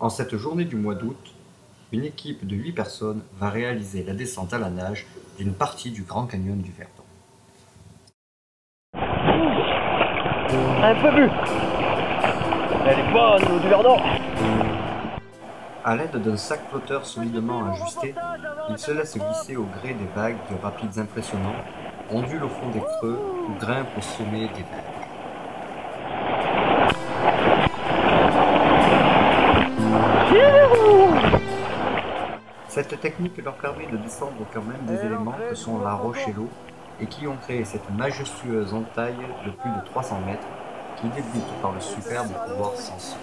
En cette journée du mois d'août, une équipe de 8 personnes va réaliser la descente à la nage d'une partie du Grand Canyon du Verdon. Un peu vu Elle est niveau du Verdon? À l'aide d'un sac flotteur solidement ajusté, il se laisse glisser au gré des vagues de rapides impressionnants, ondule au fond des creux ou grimpe au sommet des vagues. Cette technique leur permet de descendre quand même des éléments que sont la roche et l'eau et qui ont créé cette majestueuse entaille de plus de 300 mètres qui débute par le superbe pouvoir sans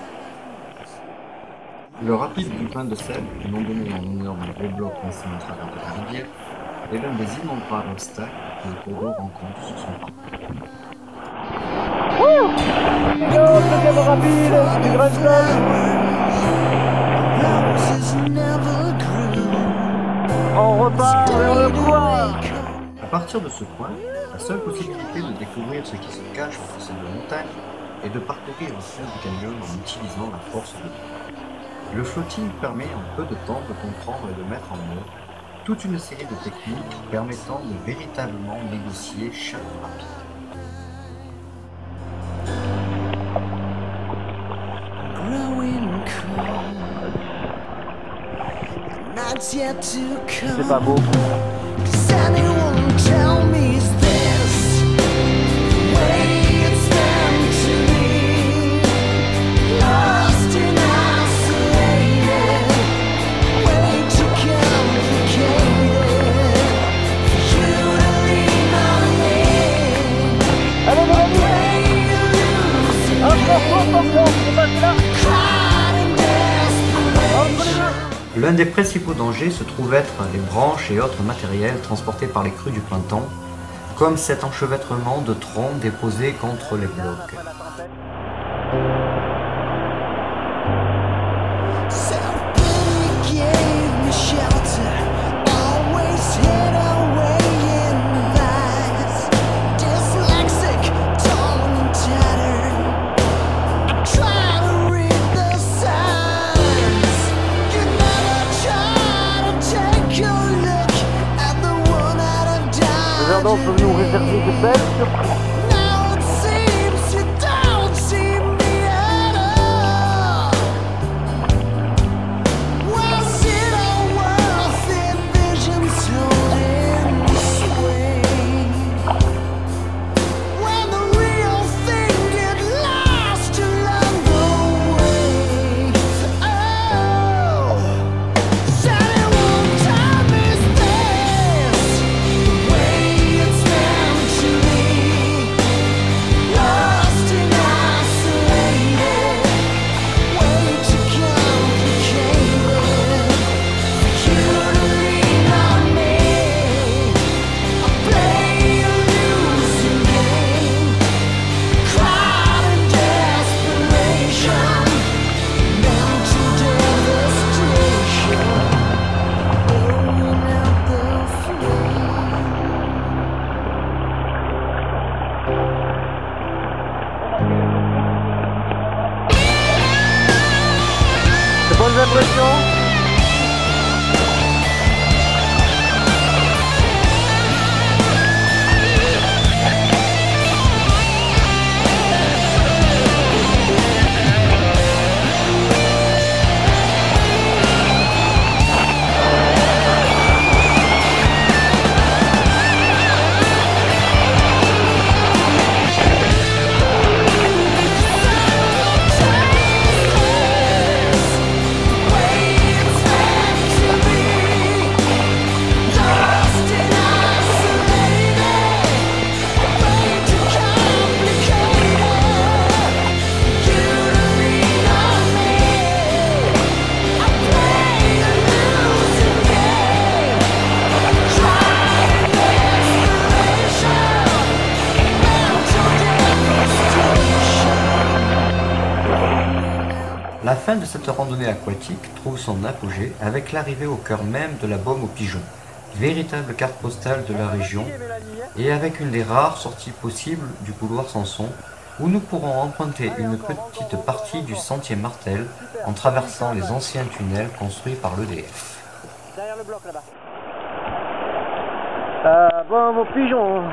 Le rapide du pain de sel, nom donné en d'un gros bloc coincé au travers de la rivière, est l'un des innombrables obstacles que le cours d'eau rencontre sur son parcours. Repart vers le coin À partir de ce point, la seule possibilité de découvrir ce qui se cache entre ces deux montagnes est de parcourir le fond du canyon en utilisant la force de l'eau. Le floating permet en peu de temps de comprendre et de mettre en œuvre toute une série de techniques permettant de véritablement négocier chaque rapide. C'est pas beau. L'un des principaux dangers se trouve être les branches et autres matériels transportés par les crues du printemps, comme cet enchevêtrement de troncs déposés contre les blocs. Verdon peut nous réserver de belles surprises. Fin de cette randonnée aquatique trouve son apogée avec l'arrivée au cœur même de la Baume aux Pigeons, véritable carte postale de la région, et avec une des rares sorties possibles du couloir Sanson, où nous pourrons emprunter une petite partie du sentier Martel en traversant les anciens tunnels construits par l'EDF. Derrière le bloc là-bas. Euh, mon pigeon,